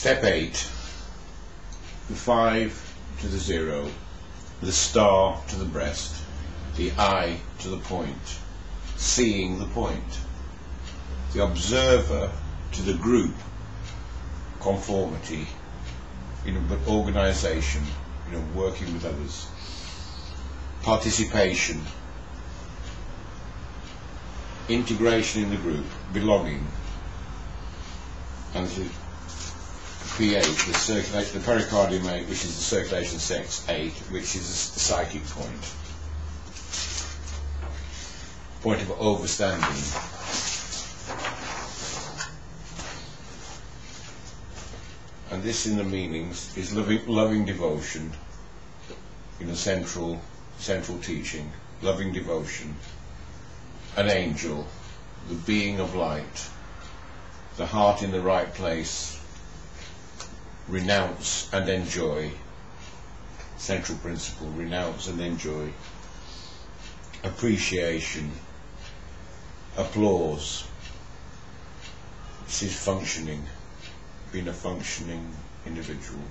Step 8, the 5 to the 0, the star to the breast, the eye to the point, seeing the point. The observer to the group, conformity, you know, but organisation, you know, working with others. Participation, integration in the group, belonging, and P8, the circulate, the pericardium 8, which is the circulation sex 8, which is the psychic point. Point of overstanding. And this in the meanings is loving, loving devotion in the central, central teaching, loving devotion, an angel, the being of light, the heart in the right place, renounce and enjoy, central principle, renounce and enjoy, appreciation, applause, this is functioning, being a functioning individual.